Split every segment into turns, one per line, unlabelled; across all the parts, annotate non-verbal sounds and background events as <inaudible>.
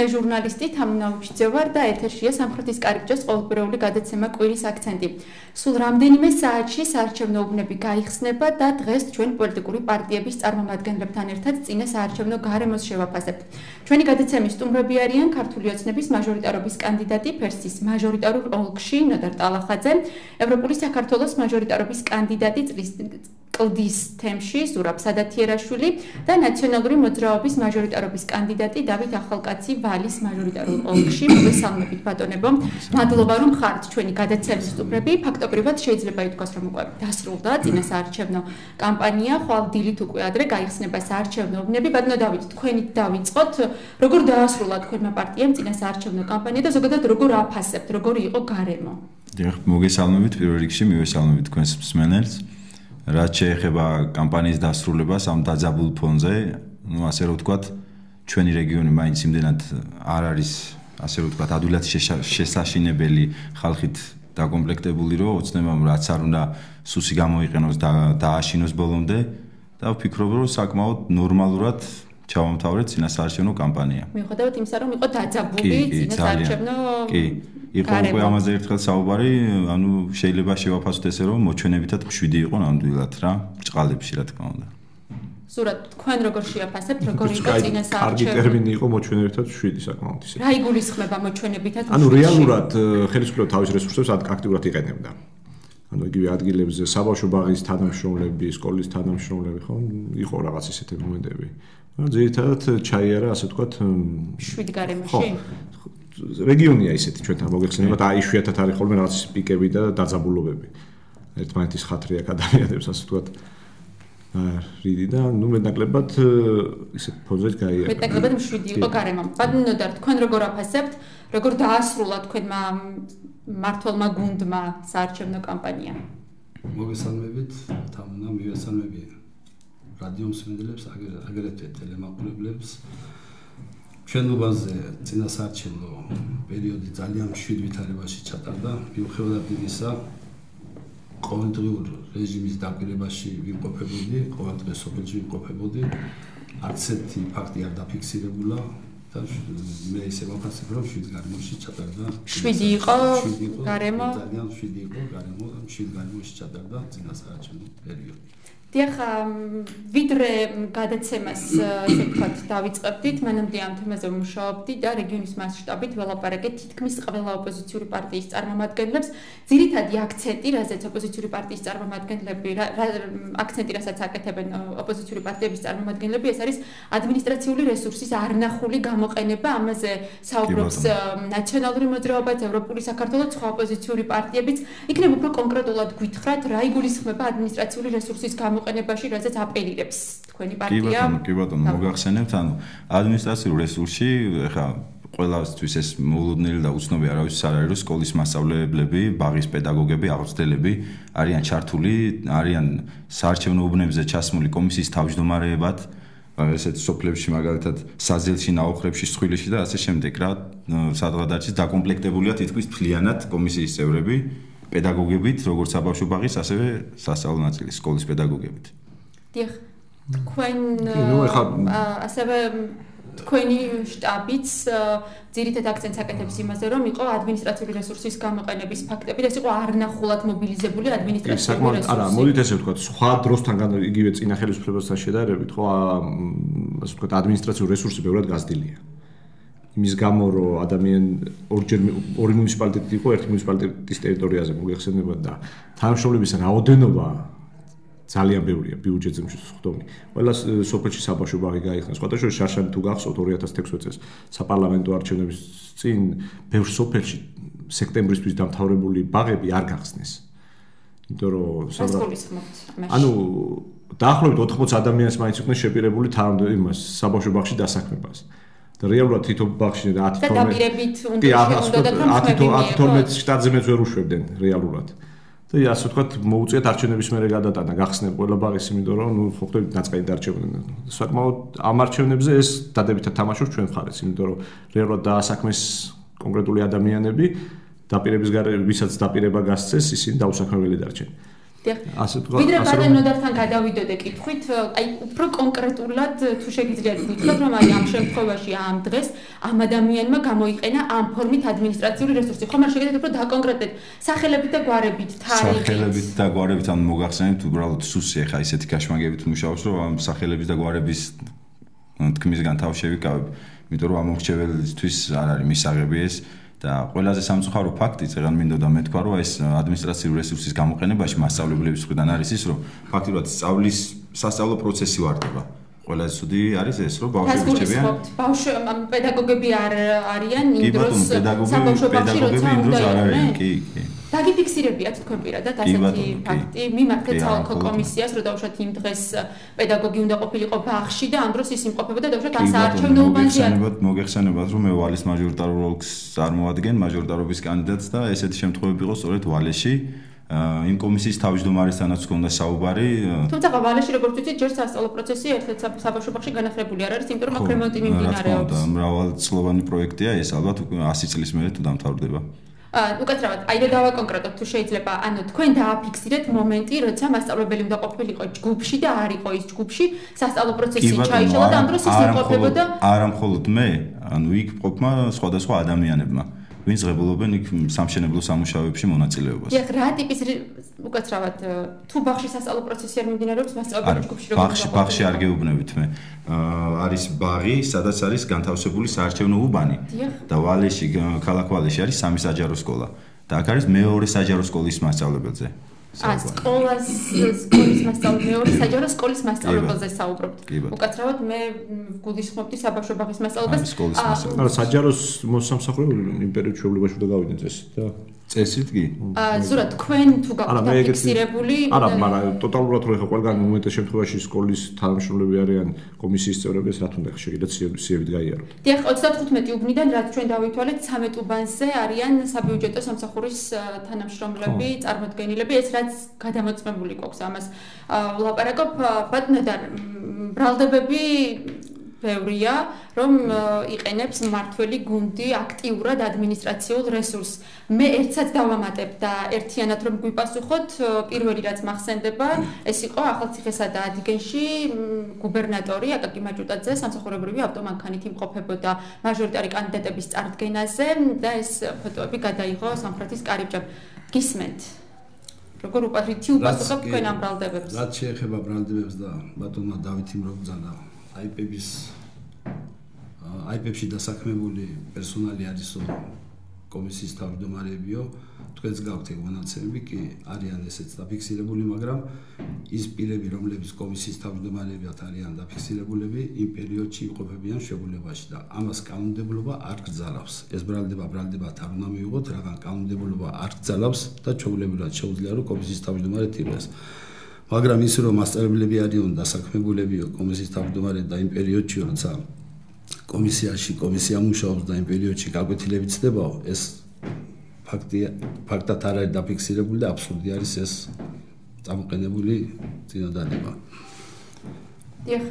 მე ჟურნალისტი თამუნაუჩიძე ვარ და ეთერშია სამხრეთის კარიბჭეს ყოველკვირეული გადაცემა კვირის აქცენტი. სულ რამდენიმე საათში საარჩევნო უბნები გაიხსნება და დღეს ჩვენ პოლიტიკური პარტიების წარმომადგენლებთან ერთად წინა საარჩევნო გარემოს შევაფასებთ. ჩვენი გადაცემის სტუმრები არიან ქართული ოცნების მაჟორიტარობის კანდიდატი ფერსის მაჟორიტარულ ოლქში ნოდარ ტალახაძე, ევროპული საქართველოს მაჟორიტარობის კანდიდატი წლის კლდის თემში ზურაბ სადათიერაშვილი და ნაციონალური მოძრაობის მაჟორიტარობის კანდიდატი დავით ახალკაცი ვალის მაჟორიტარულ ოლქში. მოგესალმებით ბატონებო. მადლობა რომ ხართ ჩვენი გადაცემის სტუმრები. ფაქტობრივად შეიძლება ითქვას რომ უკვე დასრულდა წინა საარჩევნო კამპანია. ხვალ დილით უკვე ადრე გაიხსნება საარჩევნო უბნები ბატონო დავით თქვენით დავიწყოთ როგორ დაასრულა თქვენმა პარტიამ წინა საარჩევნო კამპანია და ზოგადად როგორ აფასებთ როგორი იყო გარემო?
დიახ მოგესალმებით. პირველ რიგში მივესალმებით თქვენს მსმენელს რაც შეეხება კამპანიის დასრულებას ამ დაძაბულ ფონზე, ну ასე რომ ვთქვათ, ჩვენი რეგიონი მაინც იმდენად არ არის ასე რომ ვთქვათ, ადვილად შესაშინებელი ხალხით დაკომპლექტებული, რომ ოცნებამ რაც არ უნდა სუსი გამოიყენოს და დააშინოს ბოლომდე. და ვფიქრობ, რომ sakmaut ნორმალურად ჩავამთავრეთ წინასაარჩევნო კამპანია.
მიუხედავად იმისა, რომ იყო დაძაბული წინასაარჩევნო
კი, იყო უკვე ამაზე ერთხელ საუბარი, ანუ შეიძლება შევაფასოთ ესე რომ მოჩვენებითად 7 იყო ნამდვილად რა, ბრჭყალებში რა თქმა უნდა.
სურათ თქვენ როგორ შეაფასებთ, როგორ იყო წინასაარჩევნო?
კარგი ტერმინი იყო მოჩვენებითად 7 საკმაოდ ისე.
რა იგულისხმება მოჩვენებითად 7?
ანუ რეალურად ხელისუფლება თავის რესურსებს აქტიურად იყენებდა. ანუ იგივე ადგილებზე საბავშვო ბაღის თანამშრომლები, სკოლის თანამშრომლები ხო, იყო რაღაც ისეთი მომენტები. ანუ ძირითადად ჩაიარა, ასე ვთქვათ,
7 გარემოში.
რეგიონია ისეთი ჩვენთან მოგეხსენება და აი შეათათ არის ხოლმე რაღაც პიკები და დაძაბულობები. ერთმანეთის ხათრი აქ ადამიანებს ასე ვთქვათ. რიდი და ნუ მეტნაკლებად ისე ფონზე გაიარა.
მეტნაკლებად მშვიდი იყო გარემო. ბატონო და თქვენ როგორ აფასებთ, როგორ დაასრულა თქვენმა მართლმა გუნდმა საარჩევნო კამპანია?
მოგესალმებით, თამუნა მივესალმები რადიო მსმენელებს, აგრეთვე ტელემაყურებლებს. ჩვენობაზე წინასაარჩევნო პერიოდი ძალიან მშვიდ ვითარებაში ჩატარდა. მიუხედავად იმისა ყოველდღიურ რეჟიმის დაპირებაში ვიმყოფებოდი ყოველდღე სოფელში ვიმყოფებოდი. არც ერთი ფაქტი არ დაფიქსირებულა და მე ისე ვაფასებ რომ შვიდ გარემოში ჩატარდა.
შვიდი იყო გარემო?
ძალიან შვიდი იყო გარემო შვიდ გარემოში ჩატარდა წინასაარჩევნო პერიოდი
დიახ, ვიდრე გადაცემას ესე ვთქვათ დავიწყებდით, მანამდე ამ თემაზე ვმუშაობდი და რეგიონის მასშტაბით ველაპარაკეთ თითქმის ყველა ოპოზიციური პარტიის წარმომადგენლებს. ძირითადი აქცენტი, რაზეც ოპოზიციური პარტიის წარმომადგენლები, აქცენტი, რასაც აკეთებენ ოპოზიციური პარტიების წარმომადგენლები, ეს არის ადმინისტრაციული რესურსის არნახული გამოყენება. ამაზე საუბრობს ნაციონალური მოძრაობა, ევროპული საქართველოს სხვა ოპოზიციური პარტიებიც. იქნებ უფრო კონკრეტულად გითხრათ, რა იგულისხმება ადმინისტრაციული რესურსის გამო გამოყენებაში, რასაც აპელირებს თქვენი პარტია. კი
ბატონო, კი ბატონო, მოგახსენებთ, ანუ ადმინისტრაციულ რესურსში, ეხლა ყველასთვის ეს მოულოდნელი და უცნობი არავის არ არის, რომ სკოლის მასწავლებლები, ბაღის პედაგოგები, აღზრდელები არიან ჩართული, არიან საარჩევნო უბნებზე ჩასმული კომისიის თავმჯდომარეებად, ესეთ სოფლებში მაგალითად საზელში, ნაოხრებში, სხვილში და ასე შემდეგ რა, სადღაც დაკომპლექტებულია თითქმის ფლიანად კომისიის წევრები. პედაგოგებით, როგორც საბავშვო ბაღის, ასევე სასწავლო ნაწილის სკოლის პედაგოგებით.
დიახ. თქვენ ასევე თქვენი შტაბიც ძირითად აქცენტს აკეთებს იმაზე, რომ იყო ადმინისტრაციული რესურსის გამოყენების ფაქტები და ეს იყო არნახულად მობილიზებული ადმინისტრაციული რესურსი.
არა, მოდით ესე ვთქვათ, სხვა დროსთან იგივე წინა ხელისუფლებასთან შედარებით, ხო, ასე ვთქვათ, ადმინისტრაციული რესურსი ბევრად გაზრდილია. იმის გამო რომ ადამიან ორჯერ ორი მუნიციპალიტეტი იყო ერთი მუნიციპალიტეტის ტერიტორიაზე მოგეხსენება და თანამშრომლების რაოდენობა ძალიან ბევრია ბიუჯეტზე მსხვდომი. ყველა სოფელში საბავშვო ბაღი გაიხსნა. სხვადასხვა შარშანი თუ გახსოვთ 2016 წელს საპარლამენტო არჩევნების წინ ბევრ სოფელში სექტემბრისთვის დამთავრებული ბაღები არ გახსნეს. იმიტომ რომ ანუ დაახლოებით 80 ადამიანს მაინც იყვნენ შეპირებული თანამ იმას საბავშვო ბაღში დასაქმებას. და რეალურად თითო ბაღში
და 10 12 და დაპირებით უნდა
შეუნდოდა 10 12 შტატზე მეც ვერ უშვებდნენ რეალურად. და ასე ვთქვათ, მოუწიათ არჩევნების მერე გადატანა, გახსნეს ყველა ბაღის, იმიტომ რომ ნუ ხო ხვდებით დაწყენი დარჩებოდნენ. საკმაოდ ამ არჩევნებზე ეს დადებითად თამაშობს ჩვენ ხარეს, იმიტომ რომ რეალურად დაასაქმეს კონკრეტული ადამიანები, დაპირების გარეთ, ვისაც დაპირება გასცეს, ისინი დაუსაქმებელი დარჩენ.
ასე თქვა ვიდრე ბატონოდართან გადავიდოდე კითხვით აი უფრო კონკრეტულად თუ შეგიძლიათ გითხრათ რომ აი ამ შემთხვევაში ამ დღეს ამ ადამიანმა გამოიყენა ამ ფორმით ადმინისტრაციული რესურსი. ხომ არ შეგიძლიათ უფრო დაკონკრეტეთ სახელებით და გვარებით თარიღით?
სახელებით და გვარებით ან მოგახსენებთ უბრალოდ სუსი ხა ისეთი გაშმაგებით მუშაობს რომ ამ სახელების და გვარების თქმისგან თავ შევიკავებ იმიტომ რომ ამ მომრჩეველისთვის არ არის მისაღები ეს და ყველაზე სამწუხარო ფაქტი წეგან მინდოდა მეთქვა რომ ეს ადმინისტრაციული რესურსის გამოყენებაში მასშტაბლებლების მხრიდან არის ის რომ ფაქტობრივად სწავლის სასწავლო პროცესი ვარდება. ყველაზე ცუდი არის ეს რომ ბავშვები რჩებიან.
ბავშვი პედაგოგები არ არიან იმ დროს საბავშვო ბავშვი როცა უნდა
იყოს კი კი
დაგიფიქსირებიათ თქვენ პირადად ასეთი ფაქტი მიმართეთ ცალკე კომისიას რომ დავუშვათ იმ დღეს პედაგოგი უნდა ყოფილიყო ბაღში და ამ დროს ის იმყოფებოდა დავუშვათ ასაარჩევნო უბანზე
მოგეხსენებათ რომ მე ვალის მაჟორიტარულ როლს წარმოვადგენ მაჟორიტარობის კანდიდატს და ესეთი შემთხვევები იყო სწორედ ვალეში იმ კომისიის თავმჯდომარესთანაც ჰქონდა საუბარი.
თუმცა ვალეში როგორც ვიცით, ჯერ სასწავლო პროცესი ერთ-ერთ საბავშვო ბაღში განახლებული არ არის, იმიტომ რომ აქ რემონტი მიმდინარეობს.
მრავალწლოვანი პროექტია ეს ალბათ 100 წლის მერე თუ დამთავრდება.
უკეთრავად, აი და დავაკონკრეტოთ თუ შეიძლება, ანუ თქვენ დააფიქსირეთ მომენტი, როცა მასწავლებელი უნდა ყოფილიყო ჯგუფში და არ იყო ის ჯგუფში, სასწავლო პროცესი ჩაიშალა და ამ დროს ის იმყოფებოდა.
არა მხოლოდ მე, ანუ იქ ყოფმა სხვადასხვა ადამიანებმა. ვინც ღებულობენ იქ სამშენებლო სამუშაოებში მონაწილეობას.
ეხ რა ტიპის უკაცრავად თუ ბახში სასწავლო პროცესი არ მიმდინარეობს მასწავლებელი ჯგუფში
როგორ ბახში ბახში არ გეუბნებით მე. აა არის ბაღი, სადაც არის განთავსებული საარჩევნო უბანი და ვალეში ქალაქ ვალეში არის სამი საჯარო სკოლა და აქ არის მეორე საჯარო სკოლის მასწავლებელზე.
ა სკოლას სკოლის მასწავლებელი მეორე საჯარო სკოლის მასწავლებელზე საუბრობთ. უკაცრავად მე გულისხმობდი საბავშვო ბაღის მასწავლებას.
აა საჯაროს მოსამსახურებელი იმ პერიოდში შეულებაში უნდა გავიდნენ წესი და
წესით კი?
აა ზურა თქვენ თუ გაქვთ ფიქსირებული?
არა, მაგრამ ტოტალურად რო ეხა ყველგან მომენტის შემთხვევაში სკოლის თანამშრომლები არიან კომისიის წევრები, რა თქმა უნდა შეგიძლიათ სიებით გაიაროთ.
დიახ, 35 უბნიდან რაც ჩვენ დავითვალეთ 13 უბანზე არიან საბიუჯეტო სამსახურის თანამშრომლები, წარმოდგენილები, ეს რაც გადამოწმებული გვაქვს ამას. აა ვლაპარაკობ ბატონო და ბრალდებები ბევრია, რომ იყენებს მართველი გუნდი აქტიურად ადმინისტრაციულ რესურსს. მე ერთსაც დავამატებ და ერთიანად რომ გვიპასუხოთ, პირველი რაც მახსენდება, ეს იყო ახალციხესა და ადიგენში გუბერნატორი აკაკი მაჯუტაძე სამსახურებრივი ავტომანქანით იმყოფებოდა მაჟორიტარი კანდიდატების წარდგენაზე და ეს ფოტოები გადაიღო სამხრეთის კარიბჭემ. გისმენთ? როგორ უპატრიცი უპასუხებ თქვენ ამ ბრალდებებს?
რაც შეეხება ბრალდებებს და ბატონმა დავითი მროგზანა აიპების აიპებში დასაქმებული პერსონალი არისო კომისიის თავმჯდომარეებიო. თქვენს გაქვთ ეგ მონაცემები კი არიან ესეც დაფიქსირებული მაგრამ ის პირები რომლებიც კომისიის თავმჯდომარეებიათ არიან დაფიქსირებულები იმ პერიოდში იყოფებიან შეგულებაში და ამას კანონმდებლობა არ გძალავს. ეს ბრალდება ბრალდებათ არ უნდა მივიღოთ რადგან კანონმდებლობა არ გძალავს და ჩაულებრივად შეუძლია რომ კომისიის თავმჯდომარე თირდეს მაგრამ ის რომ მასწავლებლები არიან დასაქმებულებიო კომისიის თავმჯდომარე და იმ პერიოდში როცა კომისიაში კომისია მუშაობს და იმ პერიოდში გაკვეთილები ცდებაო ეს ფაქტია ფაქტად არ არის დაფიქსირებული და აბსურდი არის ეს წამოყენებული წინადადება.
დიახ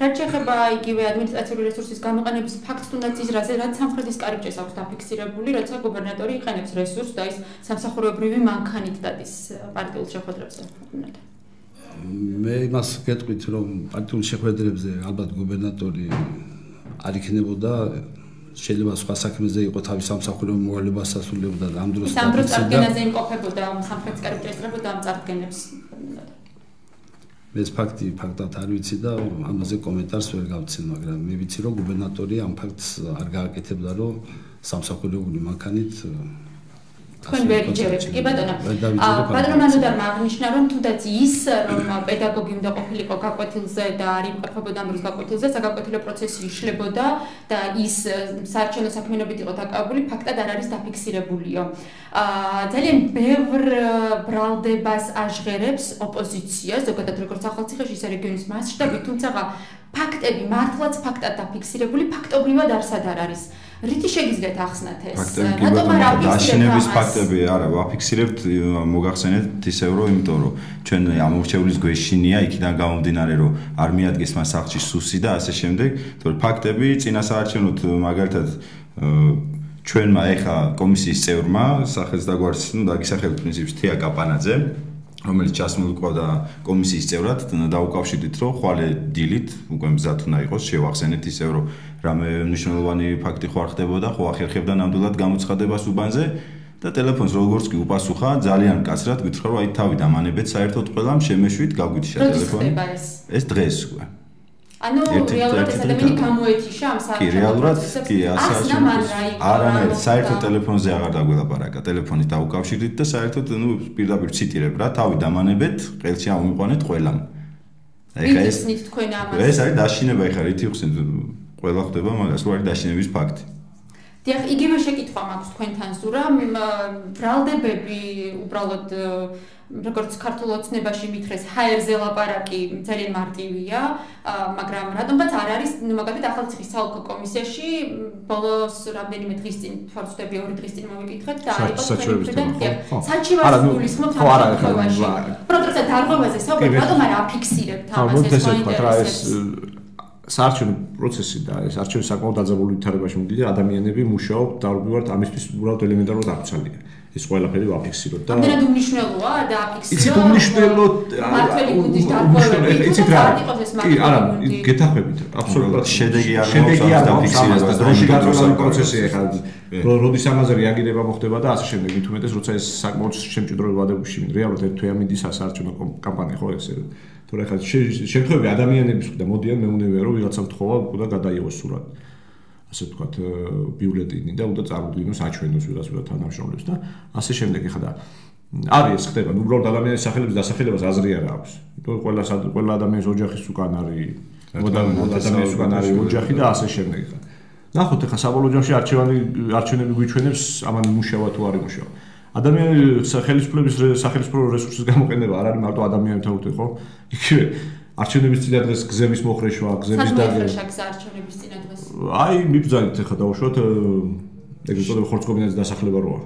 რაც შეეხება იგივე ადმინისტრაციული რესურსის გამოყენების ფაქტს თუნდაც ის რაზე რაც სამხრეთის კარიბჭეს აქვს დაფიქსირებული როცა გუბერნატორი იყენებს რესურსს და ის სამსახურებრივი მანქანით დადის პარტიულ შეხვედრებზე თუნდაც
მე იმას გეტყვით რომ პარტიულ შეხვედრებზე ალბათ გუბერნატორი არ იქნებოდა. შეიძლება სხვა საქმეზე იყო თავის სამსახურეო მოვალებას ასრულებდა და ამ დროს
ამ დროს წარდგენაზე იმყოფებოდა სამხრეთის კარიბჭე ესწრებოდა ამ წარდგენებს.
ეს ფაქტი ფაქტად არ ვიცი და ამაზე კომენტარს ვერ გავცენ მაგრამ მე ვიცი რომ გუბერნატორი ამ ფაქტს არ გააკეთებდა რომ სამსახურეული მანქანით
თქვენ ვერ იჯერებთ. კი ბატონო. ბატონო მანუდარმა აღნიშნა რომ თუნდაც ის რომ პედაგოგი უნდა ყოფილიყო გაკვეთილზე და არ იმყოფებოდა ამ დროს გაკვეთილზე საგაკვეთილო პროცესი იშლებოდა და ის საარჩევნო საქმიანობით იყო დაკავებული ფაქტად არ არის დაფიქსირებულიო. აა ძალიან ბევრ ბრალდებას აჟღერებს ოპოზიცია ზოგადად როგორც ახალციხეში ისე რეგიონის მასშტაბით თუმცა ფაქტები მართლაც ფაქტად დაფიქსირებული ფაქტობრივად არსად არ არის რითი შეგიძლიათ ახსნათ ეს?
რატომ არ აფიქსირებთ ფაქტები? არა, ვაფიქსირებთ, მოგახსენეთ ისევ რომ იმიტომ რომ ჩვენ ამორჩევლის გვეშინია, იქიდან გამომდინარე რომ არ მიადგეს მას სახლში სუსი და ასე შემდეგ, თორე ფაქტები წინასაარჩევნოთ მაგალითად ჩვენმა ეხა კომისიის წევრმა სახელს და გვარს, ну, დაგისახელეთ პრინციპში თეა კაპანაძე რომელიც ჩასმულიყავდა კომისიის წევრად დაუკავშირდით რომ ხვალე დილით უკვე მზად უნდა იყოს შევახსენეთ ისევ რომ რამე მნიშვნელოვანი ფაქტი ხო არ ხდებოდა ხო ახერხებდა ნამდვილად გამოცხადებას უბანზე და ტელეფონს როგორც კი უპასუხა ძალიან კაცრად გითხრა რომ აი თავი დამანებეთ საერთოდ ყველამ შემეშვით გაგვიჩა ტელეფონი. ეს დღეს უკვე
ანუ რეალურად ეს ადამიანი გამოეთიშა ამ საათში.
კი, რეალურად კი, ასე არანაირ საერთო ტელეფონზე აღარ დაგველაპარაკა, ტელეფონით დაუკავშირდით და საერთოდ ნუ პირდაპირ ციტირებ რა, თავი დამანებეთ, ყელში ამიყვანეთ ყველამ.
აი ხა ეს თქვენ ამას.
ეს არის დაშინება, ეხლა რითი ხსენთ, ყველა ხდება მაგას, რო არის დაშინების ფაქტი.
დიახ, იგივე შეკითხვა მაქვს თქვენთან ზურა, ბრალდებები უბრალოდ როგორც ქართულ ოცნებაში მithres ჰაერზე ლაპარაკი ძალიან მარტივია, მაგრამ რატომაც არ არის მაგალითად ახალციხის საოლქო კომისიაში ბოლოს რამდენიმე დღის წინ თვალწოდები ორი დღის წინ მოვიკითხეთ და არის საჩივარს გულისხმობთ ამ შემთხვევაში. პროტესტა დარღვევაზე საუბრობთ, რატომ არ აფიქსირებთ ამას ეს
მაინტერესებს? საარჩევნო პროცესი და ეს არჩევნო საკმაოდ დაძაბული ვითარებაში მიდიდა ადამიანები მუშაობ დაუბრუნდათ ამისთვის უბრალოდ ელემენტარულად აქცალია ეს ყველაფერი ვაფიქსიროთ
და ამდენად უმნიშვნელოა და აფიქსირო
იცით უმნიშვნელო
მართველი გუნდის დარღვევები
იცით რა კი არა გეთახმებით აბსოლუტურად
შედეგი არ მოხდა დაფიქსირება
დროში გაწევრი პროცესი ახლა როდის ამაზე რეაგირება მოხდება და ასე შემდეგ მით უმეტეს როცა ეს საკმაოდ შემჭიდროება ვადებუში რეალურად ერთ თვეამინდის საარჩევნო კამპანია ხო ესე თორე ხა შემთხვევები ადამიანების და მოდიან მეუნებია რომ ვიღაცა მთხოვა და გადაიღოს სურათ ასე ვთქვათ ბიულეტინი და უნდა წარმოგვიდგინოს აჩვენოს ვიღაც ვიღაც თანამშრომლებს და ასე შემდეგ. ხა და არის ეს ხდება. ნუ უბრალოდ ადამიანის სახელების დასახელებას აზრი არ აქვს. იმიტომ ყველა ყველა ადამიანის ოჯახის უკან არის ადამიანის უკან არის ოჯახი და ასე შემდეგ. ხა ნახოთ ხა საბოლოო ჯამში არჩევანი არჩევნები გვიჩვენებს ამან იმუშავა თუ არ იმუშავა ადამიანის ხელისუფლების სახელმწიფო რესურსის გამოყენება არ არის მარტო ადამიანთა უთე ხო? იგივე არჩევნების წინა დღეს გზების მოხრეშვა, გზების
დაგება. არჩევნების წინა დღეს.
აი, მიბძანით ახლა დავუშვათ ეგრეთ წოდებულ ხორცკობინაძის დასახლება როა.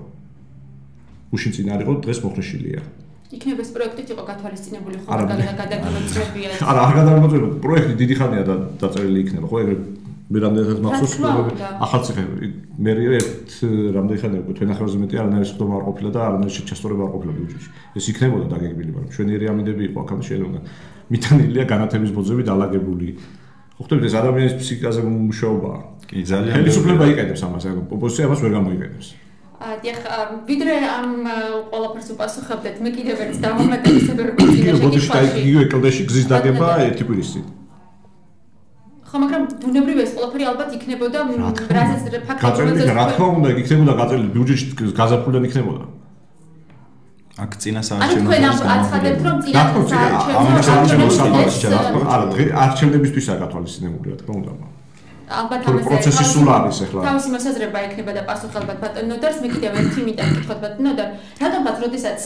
უშინ წინ არ იყო, დღეს მოხრეშილია.
იქნება ეს პროექტით იყო გათვალისწინებული ხო? არა, გადაგებოწრებია.
არა, არ გადაგებოწრებია. პროექტი დიდი ხანია დაწერილი იქნება, ხო? ეგრე მე რამდენადაც მახსოვს ახალციხე მე ერთ რამდენი ხანია უკვე თვენახევრზე მეტი არანაირი სხდომა არ ყოფილა და არანაირი შეჩასწორება არ ყოფილა ბიუჯეტში ეს იქნებოდა დაგეგმილი მაგრამ ჩვენი რეამიდები იყო აქამდე შეიძლება მიტანილია განათების ბოძები დაალაგებული ხო ხტებით ეს ადამიანის ფსიქიკაზე მუშაობაა
კი ძალიან
ხელისუფლება იყენებს ამას ოპოზიცია ამას ვერ გამოიყენებს
დიახ, ვიდრე ამ ყველაფერს უპასუხებდეთ, მე კიდევ ერთ დამომეტებისებერ კუთხეში შეკითხვა.
ბოდიში და იგივე კლდეში გზის დაგება ერთი კვირის წინ.
ხო, მაგრამ ბუნებრივია ეს ყველაფერი ალბათ იქნებოდა რაზეც
გაწეული რა თქმა უნდა იქნებოდა გაწეული ბიუჯეტში გაზაფხულიდან იქნებოდა
აქ წინა საარჩევნო
ანუ თქვენ აცხადებთ რომ წინა
საარჩევნო არა არჩევნებისთვისაა გათვალისწინებული რა თქმა უნდა
ალბათ ამაზე
პროცესი სულ არის ახლა.
თავისი მოსაზრება ექნება და პასუხი ალბათ ბატონო დარს მე კიდევ ერთი მინდა გითხოთ ბატონო და რატომღაც როდესაც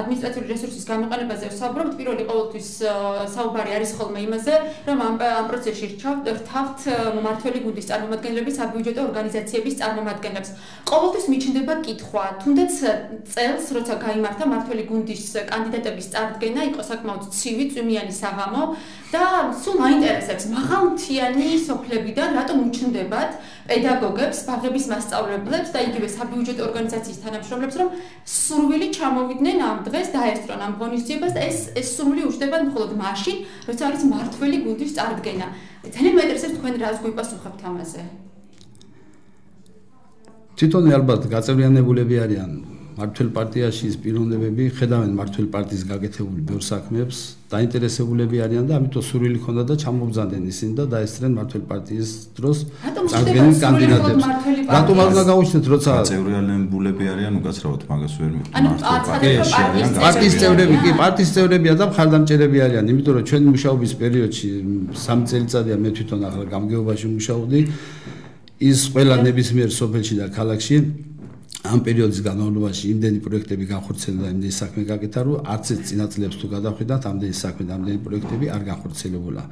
ადმინისტრაციული რესურსის გამოყენებაზე ვსაუბრობთ პირველი ყოველთვის საუბარი არის ხოლმე იმაზე რომ ამ ამ პროცესში რჩავთ რთავთ მმართველი გუნდის წარმომადგენლების საბიუჯეტო ორგანიზაციების წარმომადგენლებს. ყოველთვის მიჩნდება კითხვა, თუნდაც წელს როცა გამართა მმართველი გუნდის კანდიდატების წარდგენა იყო საკმაოდ ცივი, წვიმიანი საღამო და სულ მაინტერესებს მაღალმთიანი სოფლებიდან რატომ უჩნდებათ პედაგოგებს, ბაღების მასწავლებლებს და იგივე საბიუჯეტო ორგანიზაციის თანამშრომლებს, რომ სურვილი ჩამოვიდნენ ამ დღეს დაესწრონ ამ ღონისძიებას და ეს ეს სურვილი უჩნდებათ მხოლოდ მაშინ, როცა არის მართველი გუნდის წარდგენა. ძალიან მაინტერესებს თქვენ რას გვიპასუხებთ ამაზე.
თვითონ ალბათ გაწევრიანებულები არიან მართლ პარტიაში ის პიროვნებები ხედავენ მართლ პარტიის გაკეთებული ბევრ საქმეებს, დაინტერესებულები არიან და ამიტომ სურვილი ქონდა და ჩამობძანდნენ ისინი და დაესწრენ მართლ პარტიის დროს
წარდგენის
კანდიდატებს. რატომ არ გაგაუჩნდეთ როცა
წევრიანებულები არიან უკაცრავად მაგას ვერ მივხვდი.
ანუ
პარტიის წევრები კი პარტიის წევრებია და მხარდამჭერები არიან, იმიტომ რომ ჩვენი მუშაობის პერიოდში 3 წელიწადია მე თვითონ ახლა გამგეობაში მუშაობდი. ის ყველა ნებისმიერ სოფელში და ქალაქში ამ პერიოდის განმავლობაში იმდენი პროექტები განხორციელდა და იმდენი საქმე გაკეთა, რომ არც ეს წინაწლებს თუ გადახვიდათ, ამდენი საქმე და ამდენი პროექტები არ განხორციელებულა.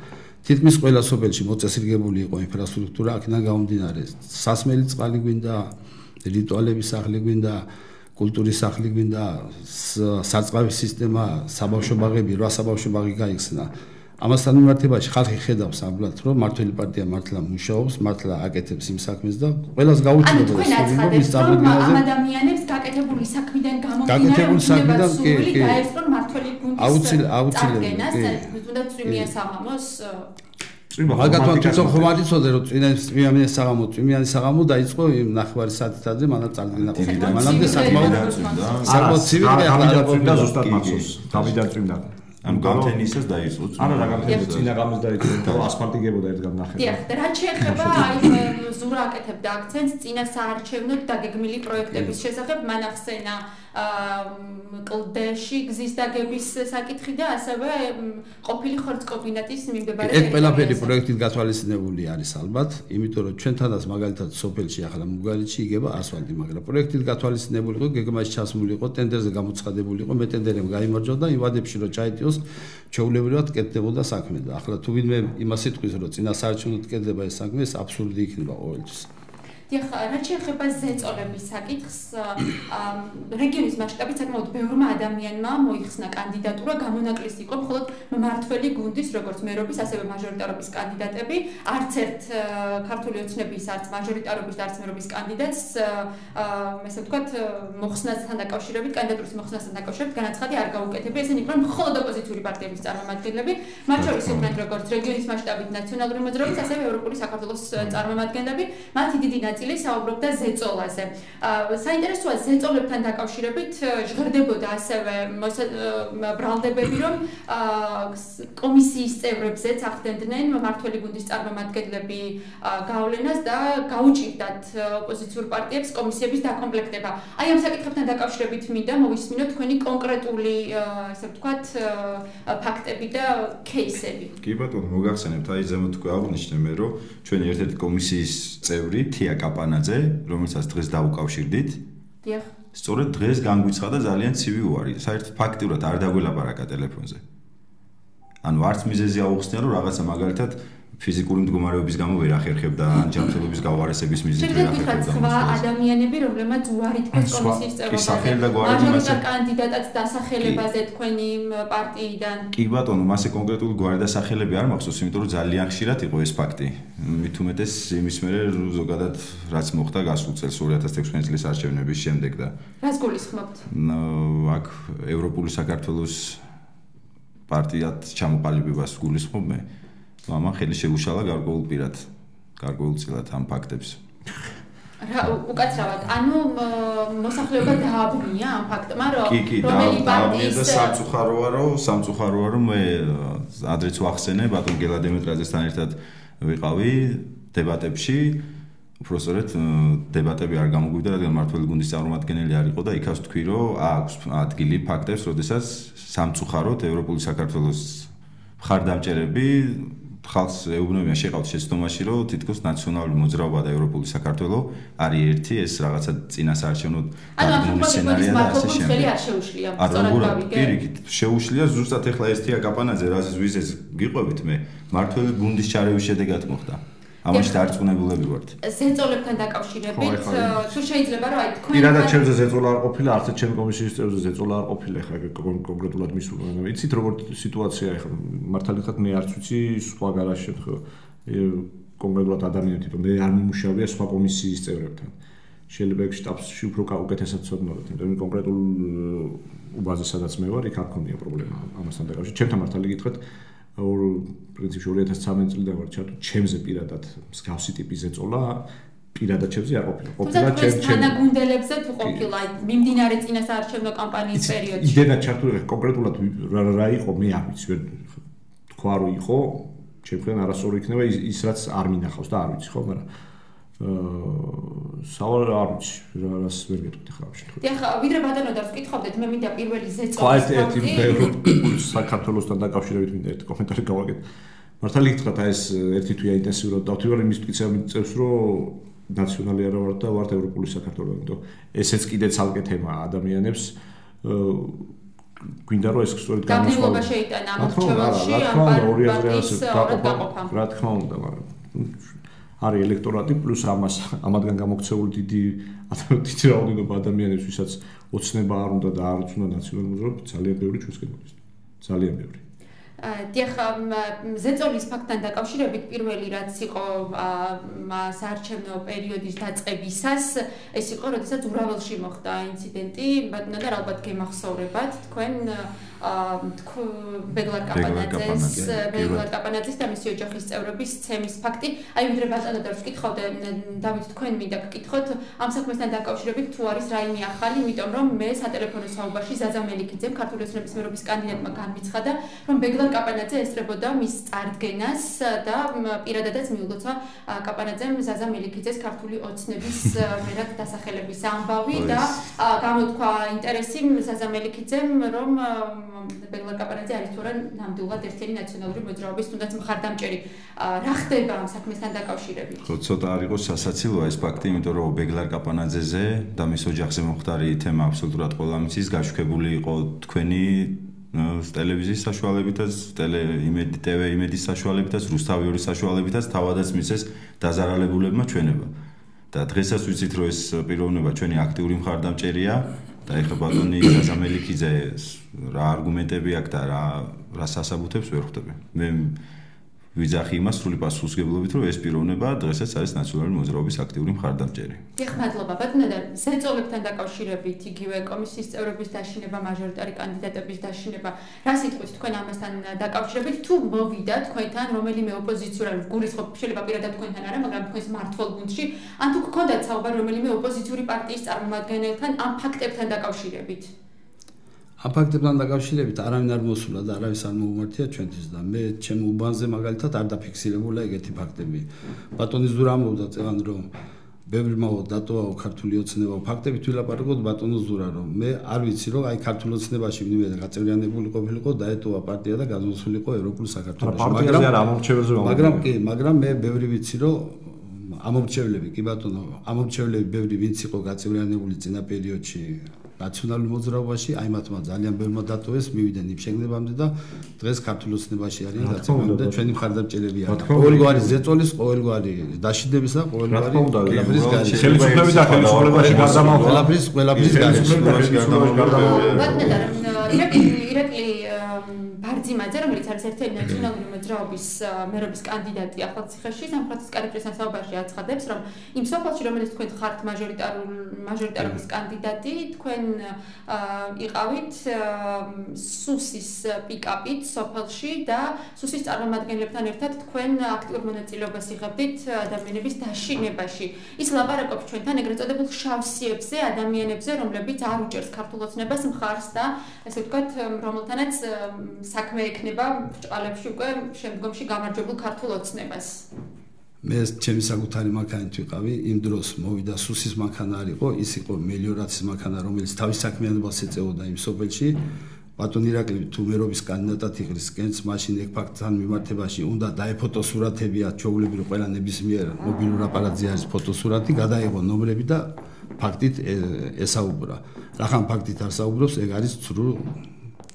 თითქმის ყველა სოფელში მოწესრიგებული იყო ინფრასტრუქტურა, აქედან გამომდინარე, სასმელი წყალი გვინდა, რიტუალების სახლი გვინდა, კულტურის სახლი გვინდა, საწყავის სისტემა, საბავშვო ბაღები, რა საბავშვო ბაღი გაიხსნა. ამასთან მიმართებაში ხალხი ხედავს ამბლად რომ მართლი პარტია მართლა მუშაობს, მართლა აკეთებს იმ საქმეს და ყველას გაუჩნდება
ეს ის ამ ადამიანებს გაკეთებული საქმიდან გამომდინარე
გაკეთებული საქმიდან კი კი
გუნდის
აუცილ- აუცილებლად,
წარდგენას,
კი.
თუნდაც წვიმიან საღამოს
მაგათვან თვითონ ხომ არ იცოდე რომ წინა წვიმიანი საღამო წვიმიანი საღამო დაიწყო იმ ნახევარი საათითაზე მანამ
დილიდან
მანამდე საკმაოდ
წვიმდა.
საკმაოდ ცივი დღე ახლა არ ყოფილა.
ზუსტად მახსოვს გამიდა წვიმდა
ანუ გამთენისას დაიწყო
არა რა გამთენიса
კი.
წინა გამის დაიწყო <coughs> ასფალტი გებოდა ერთ გამნახე
დიახ, და რაც შეეხება <coughs> აი ზურა აკეთებდა აქცენტს წინა საარჩევნოდ დაგეგმილი პროექტების შესახებ, მან ახსენა კლდეში გზის დაგების საკითხი და ასევე ყოფილი ხორცკობინატის მიმდებარე
ეგ ყველაფერი პროექტით გათვალისწინებული არის ალბათ, იმიტომ რომ ჩვენთანაც მაგალითად სოფელში ახლა მუგარიჩი იგება ასფალტი, მაგრამ პროექტით გათვალისწინებული იყო, გეგმაში ჩასმული იყო, ტენდერზე გამოცხადებული იყო, მე ტენდერემ გაიმარჯვა და იმ ვადებში რომ ჩაიტიოს, ჩეულებრივად კეთდებოდა საქმე და ახლა თუ ვინმე იმას იტყვის, რომ წინა საარჩევნოდ კეთდება ეს საქმე, ეს აბსურდი იქნება ყოველთვის.
დიახ, რაც შეეხება ზეწოლების საკითხს, რეგიონის მასშტაბით საკმაოდ ბევრმა ადამიანმა მოიხსნა კანდიდატურა, გამონაკლისი იყო მხოლოდ მმართველი გუნდის, როგორც მერობის, ასევე მაჟორიტარობის კანდიდატები. არც ერთ ქართული ოცნების, არც მაჟორიტარობის არც მერობის კანდიდატს, ესე ვთქვათ, მოხსნასთან დაკავშირებით, კანდიდატურის მოხსნასთან დაკავშირებით განაცხადი არ გაუკეთებია. ესენი იყვნენ მხოლოდ ოპოზიციური პარტიების წარმომადგენლები, მათ შორის იყვნენ როგორც რეგიონის მასშტაბით ნაციონალური მოძრაობის, ასევე ევროპული საქართველოს წარმომადგენლები. მათი დიდი ნაწილი საუბრობდა ზეწოლაზე. საინტერესოა ზეწოლებთან დაკავშირებით ჟღერდებოდა ასევე ბრალდებები, რომ კომისიის წევრებზეც ახდენდნენ მმართველი გუნდის წარმომადგენლები გავლენას და გაუჭირდათ ოპოზიციურ პარტიებს კომისიების დაკომპლექტება. აი ამ საკითხებთან დაკავშირებით მინდა მოვისმინოთ თქვენი კონკრეტული ესე ვთქვათ ფაქტები და кейსები.
კი ბატონო, მოგახსენებთ, აი ზემოთ თქვი აღნიშნე მე, რომ ჩვენი ერთ-ერთი კომისიის წევრი თია კაპანაძე, რომელსაც დღეს დაუკავშირდით,
დიახ.
სწორედ დღეს განგვიცხადა ძალიან ცივი უარი. საერთოდ ფაქტიურად არ დაგველაპარაკა ტელეფონზე. ანუ არც მიზეზი აუხსნია, რომ რაღაცა მაგალითად ფიზიკური მდგომარეობის გამო ვერ ახერხებდა ან ჯანმრთელობის გავარესების მიზნით ვერ ახერხებდა.
სხვა ადამიანები, რომლებმაც უარი თქვენს
სხვა-
კომისიის
კი, სახელი და
მაჟორიტარ
მასე-
კანდიდატად დასახელებაზე თქვენი პარტიიდან.
კი ბატონო, მასე კონკრეტული გვარი და სახელები არ მახსოვს, იმიტომ რომ ძალიან ხშირად იყო ეს ფაქტი. მით უმეტეს იმის მერე ზოგადად რაც მოხდა გასულ წელს 2016 წლის არჩევნების შემდეგ და
რას გულისხმობთ?
აქ ევროპული საქართველოს პარტიად ჩამოყალიბებას გულისხმობ მე. ნუ ამან ხელი შეუშალა გარკვეულპირად, გარკვეულწილად ამ ფაქტებს.
რა უკაცრავად, ანუ მოსახლეობა დააბნია ამ ფაქტმა, რომ
კი, კი, და
რომელი
და სამწუხაროა, რომ სამწუხაროა, რომ მე ადრეც ვახსენე ბატონ გელა დემეტრაძესთან ერთად ვიყავი დებატებში. უბრალოდ დებატები არ გამოგვივიდა, რადგან მართველი გუნდის წარმომადგენელი არ იყო და იქაც თქვი, რომ აქვს ადგილი ფაქტებს, როდესაც სამწუხაროდ ევროპული საქართველოს მხარდამჭერები ხალხს ეუბნებიან შეყავთ შეცდომაში, რომ თითქოს ნაციონალური მოძრაობა და ევროპული საქართველო არის ერთი, ეს რაღაცა წინასაარჩევნო
ამ
დადგმული
შემთხვევაში
სცენარია და ასე შემდეგ.
არ შეუშლია. სწორად გავიგე?
პირიქით შეუშლია ზუსტად ეხლა ეს თია კაპანაძე რაზეც ვიზეს გიყვებით მე მართველი გუნდის ჩარევის შედეგად მოხდა ამაში დარწმუნებულები ვართ
ზეწოლებთან დაკავშირებით, თუ შეიძლება რომ აი თქვენ
პირადად ჩემზე ზეწოლა არ ყოფილა, არც ჩემ კომისიის წევრზე ზეწოლა არ ყოფილა, ხა კონ- კონკრეტულად მის უნდა. იცით როგორ სიტუაცია ეხლა მართალიხად მე არც ვიცი სხვა გარაშ შემთხვევა. კონკრეტულად ადამიანები თვითონ მე არ მიმუშავია სხვა კომისიის წევრებთან. შეიძლება ეგ შტაბში უფრო უკეთესად ცოდნოდეთ, იმიტომ რომ კონკრეტულ უბაზე სადაც მე ვარ, იქ არ ქონია პრობლემა ამასთან დაკავშირებით. ჩემთან მართალი გითხრათ პრინციპში 2013 წლიდან ვარ ჩართული ჩემზე პირადად მსგავსი ტიპის ზეწოლა პირადად ჩემზე არ ყოფილა. ყოფილა ჩემ ჩემ
თანაგუნდელებზე თუ ყოფილა მიმდინარე წინასაარჩევნო კამპანიის პერიოდში.
იდენა ჩართული კონკრეტულად რა რა იყო მე არ ვიცი ვერ თქვა რომ იყო ჩემთან არასორი იქნება ის რაც არ მინახავს და არ ვიცი ხო მაგრამ აა სავალ არ ვიცი რა რას ვერ გეტყვით ახლა ამ შემთხვევაში
დიახ, ვიდრე ბატონო და ვკითხავდეთ, მე მინდა პირველი
ხო
ზეწოლის
ეს ერთი ევროპულ საქართველოსთან დაკავშირებით მინდა ერთი კომენტარი გავაკეთო. მართალი გითხრათ აი ეს ერთი თვია ინტენსიურად დავთვალე იმის მტკიცება მიწევს რომ ნაციონალი არა ვარ და ვარ ევროპული საქართველო იმიტომ ესეც კიდე ცალკე თემაა ადამიანებს გვინდა რომ ეს სწორედ
შეიტანა ამ რჩევაში, ამ
ამ ორი აზრი
პარტიის გაყოფა.
რა თქმა უნდა მაგრამ არის ელექტორატი პლუს ამას ამადგან გამოქცეული დიდი დიდი რაოდენობა ადამიანებს ვისაც ოცნება არ უნდა და არც უნდა ნაციონალური მოძრაობა ძალიან ბევრი ჩვენს კენოდის ძალიან ბევრი.
დიახ, ზეწოლის ფაქტთან დაკავშირებით პირველი რაც იყო საარჩევნო პერიოდის დაწყებისას, ეს იყო, როდესაც ურაველში მოხდა ინციდენტი, ბატონო და ალბათ გემახსოვრებათ თქვენ ბეგლარ კაპანაძეს, ბეგლარ კაპანაძის და მისი ოჯახის წევრების ცემის ფაქტი. აი ვიდრე ბატონო და ვკითხავდე დავით თქვენ მინდა გკითხოთ ამ საქმესთან დაკავშირებით თუ არის რაიმე ახალი, იმიტომ რომ მე სატელეფონო საუბარში ზაზა მელიქიძემ ქართული ოცნების მერობის კანდიდატმა განმიცხადა, რომ ბეგლარ კაპანაძე ესწრებოდა მის წარდგენას და პირადადაც მიულოცა კაპანაძემ ზაზა მელიქიძეს ქართული ოცნების მერად დასახელების ამბავი და გამოთქვა ინტერესი ზაზა მელიქიძემ რომ ბეგლარ კაპანაძე არის თუ რა ნამდვილად ერთიანი ნაციონალური მოძრაობის თუნდაც მხარდამჭერი რა ხდება ამ საქმესთან დაკავშირებით
ხო ცოტა არ იყოს სასაცილოა ეს ფაქტი იმიტომ რომ ბეგლარ კაპანაძეზე და მის ოჯახზე მომხდარი თემა აბსოლუტურად ყველა მის გაშვებული იყო თქვენი ტელევიზიის საშუალებითაც, ტელე იმედი TV იმედის საშუალებითაც, რუსთავიორის საშუალებითაც თავადაც მისეს დაზარალებულებმა ჩვენება. და დღესაც ვიცით რომ ეს პიროვნება ჩვენი აქტიური მხარდამჭერია და ეხლა ბატონი <coughs> ზამელიქიძე რა არგუმენტები აქვს და რა რა სასაბუთებს ვერ ხვდები. მე ვიძახი იმას სრული პასუხისგებლობით, რომ ეს პიროვნება დღესაც არის ნაციონალური მოძრაობის აქტიური მხარდამჭერი.
დიახ, მადლობა. ბატონო და ზეწოლებთან დაკავშირებით იგივე კომისიის წევრების დაშინება, მაჟორიტარი კანდიდატების დაშინება, რა სიტყვით თქვენ ამასთან დაკავშირებით თუ მოვიდა თქვენთან რომელიმე ოპოზიციური გულისხმობ შეიძლება პირადად თქვენთან არა, მაგრამ თქვენს მართლ გუნდში, ან თუ გქონდათ საუბარი რომელიმე ოპოზიციური პარტიის წარმომადგენელთან ამ ფაქტებთან დაკავშირებით?
ამ ფაქტებთან დაკავშირებით არავინ არ მოსულა და არავის არ მოუმართია ჩვენთვის და მე ჩემ უბანზე მაგალითად არ დაფიქსირებულა ეგეთი ფაქტები. ბატონის ზურამოვდა წევან რომ ბევრი მო დატოაო ქართული ოცნება ფაქტები თვილაპარაკოთ ბატონო ზურა რომ მე არ ვიცი რომ აი ქართული ოცნებაში ვინმე გაწევრიანებული ყოფილიყო დაეტოვა პარტია და გამოსულიყო ევროპულ საქართველოს
მაგრამ
მაგრამ კი მაგრამ მე ბევრი ვიცი რომ ამორჩევლები კი ბატონო ამორჩევლები ბევრი ვინც იყო გაწევრიანებული წინა პერიოდში ნაციონალურ მოძრაობაში აი მათმა ძალიან ბევრმა დატოვეს მივიდნენ იმ შეგნებამდე და დღეს ქართულ ოცნებაში არიან გაწევრიანებული და ჩვენი მხარდამჭერები არიან. ყოველგვარი ზეწოლის ყოველგვარი დაშიდებისა და ყოველგვარი
ყველაფრის გარშემო ხელისუფლების და ხელისუფლებაში გარდამავალ
ყველაფრის ყველაფრის
გარშემო ბარძიმაძე, რომელიც არის ერთ-ერთი ნაციონალური მოძრაობის მერობის კანდიდატი ახალციხეში, სამხრეთის კარიბჭის სასაუბარში აცხადებს, რომ იმ სოფელში, რომელიც თქვენ ხართ მაჟორიტარულ მაჟორიტარობის კანდიდატი, თქვენ იყავით სუსის პიკაპით სოფელში და სუსის წარმომადგენლებთან ერთად თქვენ აქტიურ მონაწილეობას იღებდით ადამიანების დაშინებაში. ის ლაბარაკობს ჩვენთან ეგრეთ წოდებულ შავსიებზე, ადამიანებზე, რომლებიც არ უჭერს ქართულოცნებას მხარს და ესე ვთქვათ, რომელთანაც საქმე ექნება ბრჭყალებში უკვე შემდგომში გამარჯვებულ ქართულ ოცნებას.
მე ჩემი საკუთარი მანქანით ვიყავი, იმ დროს მოვიდა სუსის მანქანა არ იყო, ის იყო მელიორაციის მანქანა, რომელიც თავის საქმიანობას ეწეოდა იმ სოფელში. ბატონ ირაკლი თუ მერობის კანდიდატად იღრის კენს მაშინ ეგ ფაქტთან მიმართებაში უნდა დაეფოტო სურათებია ჩაულები რომ ყველა ნებისმიერ მობილურ აპარატზე არის ფოტოსურათი, გადაიღო ნომრები და ფაქტით ესაუბრა. რახან ფაქტით არ საუბრობს, ეგ არის ცრუ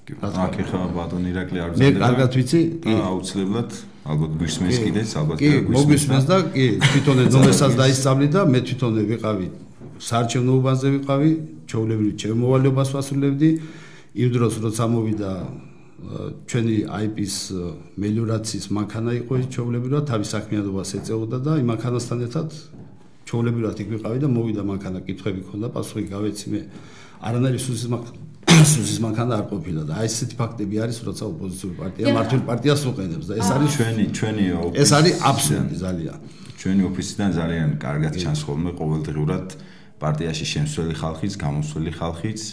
აქ ხა ბატონ ირაკლი არ
ზარდება. მე კარგად ვიცი,
კი, აუცილებლად, ალბათ გვისმენს კიდეც, ალბათ
კი, მოგვისმენს და კი, თვითონ <laughs> ნომერსაც დაისწავლი და მე თვითონ ვიყავი საარჩევნო უბანზე ვიყავი, ჩაულებრივი ჩემოვალებას ვასრულებდი. იმ დროს როცა მოვიდა ჩვენი IP-ს მელიორაციის მანქანა იყო ის ჩაულებრივად თავის საქმიანობას ეწეოდა და იმ მანქანასთან ერთად ჩაულებრივად იქ ვიყავი და მოვიდა მანქანა კითხვები ქონდა, პასუხი გავეცი მე. არანაირი სუსის მანქანა სუსის მანქანა არ ყოფილა და აი ესეთი ფაქტები არის, როცა ოპოზიციური პარტია მართული პარტიას უყენებს და ეს არის
ჩვენი ჩვენი
ეს არის აბსურდი ძალიან.
ჩვენი ოფისიდან ძალიან კარგად ჩანს ხოლმე ყოველდღიურად პარტიაში შემსვლელი ხალხის, გამოსვლელი ხალხის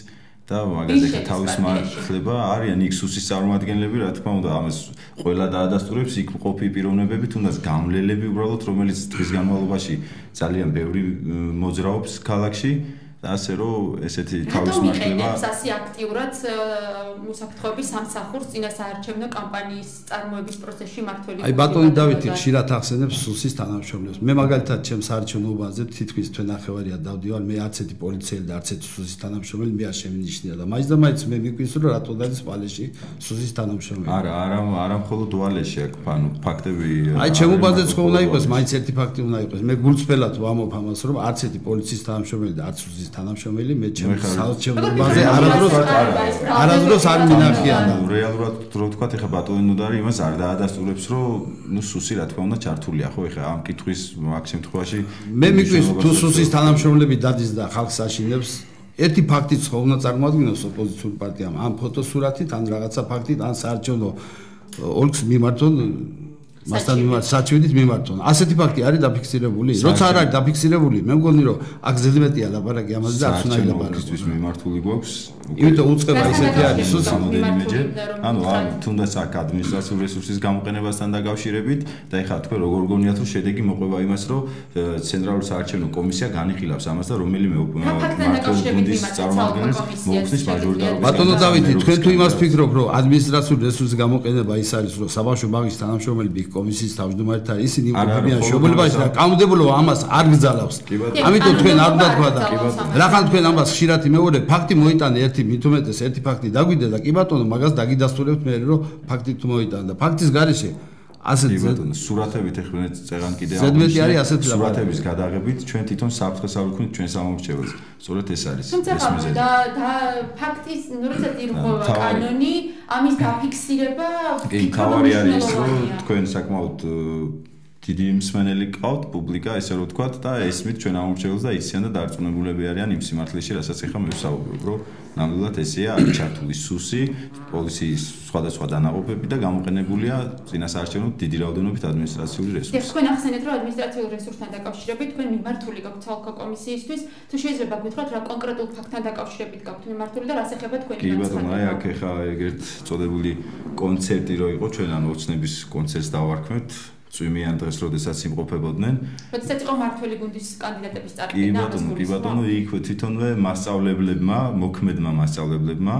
და მაგაზე თავის მართლება არიან იქ სუსის წარმომადგენლები, რა თქმა უნდა, ამას ყველა დაადასტურებს იქ ყოფი პიროვნებები, თუნდაც გამლელები უბრალოდ, რომელიც დღის განმავლობაში ძალიან ბევრი მოძრაობს ქალაქში. და ასე რომ ესეთი თავის მართლება
ასე აქტიურად მოსაფრთხოების სამსახურს წინასაარჩევნო კამპანიის წარმოების პროცესში მართველი
აი ბატონი დავითი ხშირად ახსენებს სუსის თანამშრომლებს. მე მაგალითად ჩემს საარჩევნო უბანზე თითქმის თქვენ ახევარია დავდივარ მე არც ერთი პოლიციელი და არც ერთი სუსის თანამშრომელი მე არ შემინიშნია და მაინც და მაინც მე მიგვიძ რომ რატო დადის პალეში სუსის თანამშრომელი.
არა არა არა მხოლოდ ვალეში აქ ანუ ფაქტები
აი ჩემ უბანზეც ხო უნდა იყოს მაინც ერთი ფაქტი უნდა იყოს. მე გულწრფელად ვამოფ ამას რომ არც ერთი პოლიციის თანამშრომელი და არც სუსის პარტიის თანამშრომელი მე ჩემ
ხარ-
საჩევრობაზე არადროს არადროს არ მინახია და
ანუ რეალურად რო ვთქვათ, ეხა ბატონი ნუდარი იმას არ დაადასტურებს, რომ ნუ სუსი რა თქმა უნდა ჩართულია, ხო, ეხა ამ კითხვის მაგ შემთხვევაში
მე მიკვის თუ სუსის თანამშრომლები დადის და ხალხს აშინებს ერთი ფაქტიც ხო უნდა წარმოადგინოს ოპოზიციურ პარტიამ ამ ფოტოსურათით ან რაღაცა ფაქტით ან საარჩევნო ოლქს მიმართონ მასთან მიმართ საჩვენით მიმართონ. ასეთი ფაქტი არის დაფიქსირებული. როცა არ არის დაფიქსირებული მე მგონი რომ აქ ზედმეტია ლაპარაკი ამაზე და არც უნდა ილაპარაკოს
ოლქისთვის მიმართული გვაქვს. უკვე
იმიტომ უწყება ისეთი არის.
მიმართული,
ანუ ამ თუნდაც აქ ადმინისტრაციული რესურსის გამოყენებასთან დაკავშირებით და ეხლა თქვენ როგორ გონიათ რომ შედეგი მოყვება იმას რომ ცენტრალური საარჩევნო კომისია განიხილავს ამას და რომელიმე
დაკავშირებით
გუნდის
მიმართა
წარმომადგენელს მოუხდის მაჟორიტარული
ბატონო დავითი თქვენ თუ იმას ფიქრობ რომ ადმინისტრაციული რესურსის გამოყენება ის არის რომ საბავშვო ბაღის თანამშრომლები კომისიის თავმჯდომარეთ არის ისინი იმყოფებიან შობლებაში და
ამას-
კამდებულო ამას არ გძალავს. ამიტომ თქვენ არ უნდა თქვა და რახან თქვენ ამას ხშირად იმეორებ ფაქტი მოიტანე ერთი მით უმეტეს ერთი ფაქტი დაგვიდე და კი ბატონო მაგას დაგიდასტურებთ მე რომ ფაქტი თუ მოიტანე და ფაქტის გარეშე ასეთ
ბატონო, სურათებით ეხლა წერან კიდე
ზედმეტი
აღვნიშნე,
არის ლაპარაკი.
სურათების გადაღებით ჩვენ თვითონ საფრთხეს არ ვქნით ჩვენ სამომრჩეველს. სწორედ ეს არის ეს
ხა
მიზეზი.
და და ფაქტის როცა ირღვევა კანონი ამის დაფიქსირება
კი, თავარი არის ის, რომ თქვენ საკმაოდ დიდი მსმენელი ყავთ, პუბლიკა, ესე რომ ვთქვათ და ესმით ჩვენ ამომრჩეველს და იციან და დარწმუნებულები არიან იმ სიმართლეში, რასაც ეხლა მე ვსაუბრობ, რომ ნამდვილად ესეა <coughs> ჩართული სუსი, პოლიციის სხვადასხვა დანაყოფები და გამოყენებულია წინასაარჩევნო დიდი რაოდენობით ადმინისტრაციული რესურსი.
თქვენ ახსენეთ, რომ ადმინისტრაციულ რესურსთან დაკავშირებით თქვენ მიმართული გაქვთ ცალკე კომისიისთვის, თუ შეიძლება გითხრათ რა კონკრეტულ ფაქტთან დაკავშირებით გაქვთ მიმართული და რას ეხება თქვენი
კი ბატონო, აი აქ ეხა ეგერთ წოდებული კონცერტი რო იყო, ჩვენ ანუ ოცნების კონცერტს დავარქმევთ. წვიმიან დღეს, როდესაც იმყოფებოდნენ.
როდესაც იყო მართველი გუნდის კანდიდატების
კი
წარდგენა
ბატონო, კი ბატონო, იქ თვითონვე მასწავლებლებმა, მოქმედმა მასწავლებლებმა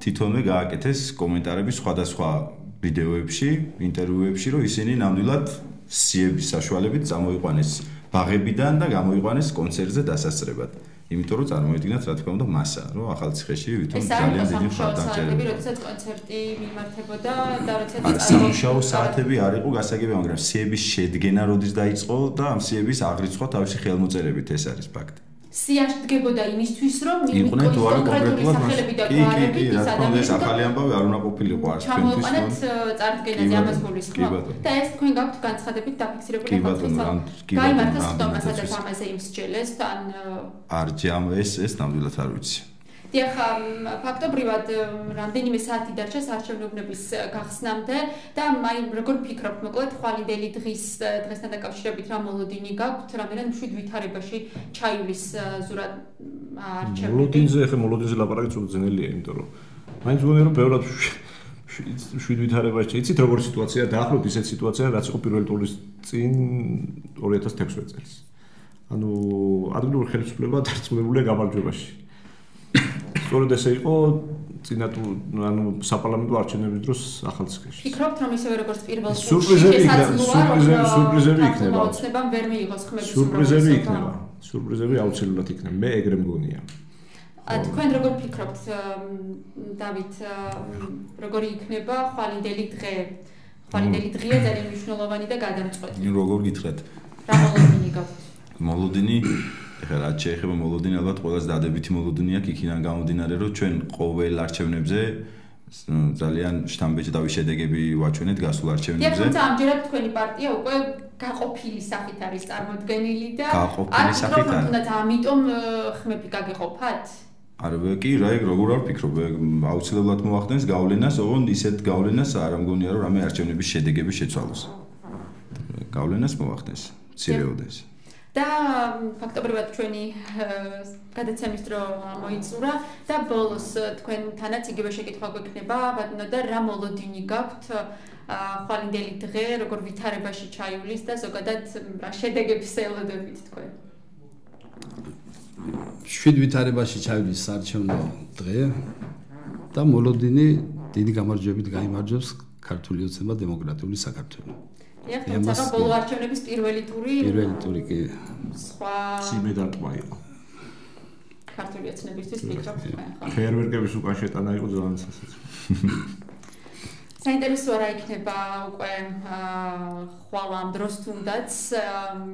თვითონვე გააკეთეს კომენტარები სხვადასხვა ვიდეოებში, ინტერვიუებში, რომ ისინი ნამდვილად სიების საშუალებით წამოიყვანეს ბაღებიდან და გამოიყვანეს კონცერტზე დასასწრებად. იმიტომ რომ წარმოიდგინათ, რა თქმა უნდა, მასა, რომ ახალციხეში ვითომ ძალიან
არის
დიდი მხარდამჭერები.
როდესაც კონცერტი მიმართებოდა და როდესაც
არა, სამუშაო საათები არ იყო გასაგები, მაგრამ სიების შედგენა როდის დაიწყო და ამ სიების აღრიცხვა თავისი ხელმოწერებით ეს არის ფაქტი.
სიაში დგებოდა იმისთვის, რომ
არა
კონკრეტული
კონკრეტულად
სახელები და
კი, კი, კი,
გვარებით
რა
ის
თქმა უნდა ეს
ადამიანები
ახალი ამბავი არ უნდა ყოფილიყო არც თქვენთვის.
ჩამოიყვანეთ
ნუ-
წარდგენაზე ამას გულისხმობ.
კი, ბატონო.
და ეს თქვენ გაქვთ განცხადებით დაფიქსირებული გაიმართა
ამ
სხდომა, სადაც
დაწესვის.
ამაზე იმსჯელეს თან
არ ჯამ ეს ეს ნამდვილად არ ვიცი.
ამ, ფაქტობრივად ამ, რამდენიმე საათი დარჩა საარჩევნოებების გახსნამდე და აი როგორ ფიქრობთ, მოკლედ ხვალინდელი დღის დღესთან დაკავშირებით რა მოლოდინი გაქვთ, რამდენად მშვიდ ვითარებაში ჩაივლის ზურა არჩევნები?
მოლოდინზე ახლა მოლოდინზე ლაპარაკი ცოტა ძნელია, იმიტომ რომ მაინც მგონია რომ ბევრად შვ- შვ- შვიდ ვითარებაში იცით როგორ სიტუაცია დაახლოებით ისეთ სიტუაცია რაც იყო პირველი ტურის წინ 2016 წელს. ანუ ადგილობრივი ხელისუფლება დარწმუნებულია გამარჯვებაში. სწორედ ესე იყო წინა ტუ- ანუ საპარლამენტო არჩევნების დროს ახალციხეში.
ფიქრობთ რომ ისევე როგორც პირველ ტურში
სურპრიზები იქნება, სურპრიზები- სურპრიზები იქნება.
ოცნებამ ვერ მიიღოს ხმების
სურპრიზები იქნება. სურპრიზები აუცილებლად იქნება. მე ეგრე მგონია.
ა, თქვენ როგორ ფიქრობთ დავით როგორი იქნება ხვალინდელი დღე ხვალინდელი დღეა ძალიან მნიშვნელოვანი და გადამწყვეტი
როგორ გითხრათ?
რა მოლოდინი გაქვთ
მოლოდინი ეხლა რაც შეეხება მოლოდინი ალბათ ყველაზე დადებითი მოლოდინი აქვს იქიდან გამომდინარე რომ ჩვენ ყოველ არჩევნებზე ძალიან შთამბეჭდავი შედეგები ვაჩვენეთ გასულ
დიახ
არჩევნებზე.
თუმცა ამჯერად თქვენი პარტია უკვე გაყოფილი სახით არის წარმოდგენილი და
გაყოფილი სახით არა.
თუნდაც ამიტომ ხმები გაგეყოფათ.
არა კი რა ეგ როგორ არ ვფიქრობ ეგ აუცილებლად მოახდენს გავლენას ოღონდ ისეთ გავლენას არ ამგონია რომ რამე არჩევნების შედეგები შეცვალოს. გავლენას მოახდენს ცირეოდეს
და ფაქტობრივად ჩვენი გადაცემის დრო მოიწურა და ბოლოს თქვენთანაც იგივე შეკითხვა გვექნება ბატონო და რა მოლოდინი გაქვთ ხვალინდელი დღე როგორ ვითარებაში ჩაივლის და ზოგადად რა შედეგებს ელოდებით თქვენ
შვიდ ვითარებაში ჩაივლის საარჩევნო დღე და მოლოდინი დიდი გამარჯვებით გამარჯვებს ქართული ოცნება დემოკრატიული საქართველო.
ეხლა თუმცა
კი.
ბოლო არჩევნების პირველი ტური
პირველი ტური კი
სხვა
სიმე დარტყმა იყო.
ქართული ოცნებისთვის ფიქრობთ თქვენ ხო
ფეერვერკების უკან შეტანა იყო ძალიან სასაცილო.
საინტერესოა რა იქნება უკვე ხვალ ამ დროს თუნდაც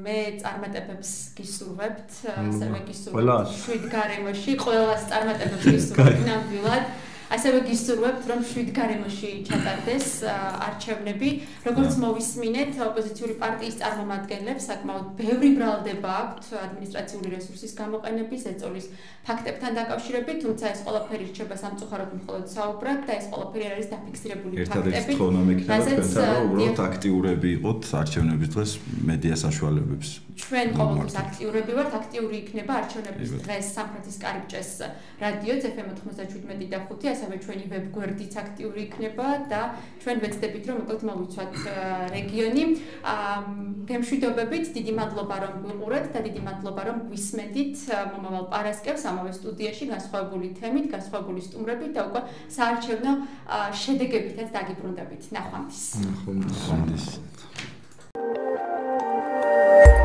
მე წარმატებებს გისურვებთ ასევე გისურვებთ შვიდ გარემოში ყველას წარმატებებს <laughs> გისურვებთ ნამდვილად ასევე გისურვებთ რომ შვიდ გარემოში ჩატარდეს არჩევნები. როგორც მოვისმინეთ ოპოზიციური პარტიის წარმომადგენლებს საკმაოდ ბევრი ბრალდება აქვთ ადმინისტრაციული რესურსის გამოყენების ეწოლის ფაქტებთან დაკავშირებით თუმცა ეს ყველაფერი რჩება სამწუხაროდ მხოლოდ საუბრად და ეს ყველაფერი არის დაფიქსირებული
ფაქტები ერთადერთი თქონა მექნება თქვენთან რომ უბრალოდ აქტიურები იყოთ არჩევნების დღეს მედია საშუალებებს.
ჩვენ ყოველთვის აქტიურები ვართ აქტიური იქნება არჩევნების დღეს სამხრეთის კარიბჭეს რადიო FM 97 და 5 ასევე ჩვენი ვებგვერდიც აქტიური იქნება და ჩვენ ვეცდებით რომ მოკლედ მოვიცვათ რეგიონი. გემშვიდობებით, დიდი მადლობა რომ გიყურეთ და დიდი მადლობა რომ გვისმენდით მომავალ პარასკევს ამავე სტუდიაში განსხვავებული თემით, განსხვავებული სტუმრებით და უკვე საარჩევნო შედეგებითაც დაგიბრუნდებით. ნახვამდის.
ნახვამდის. Thank you.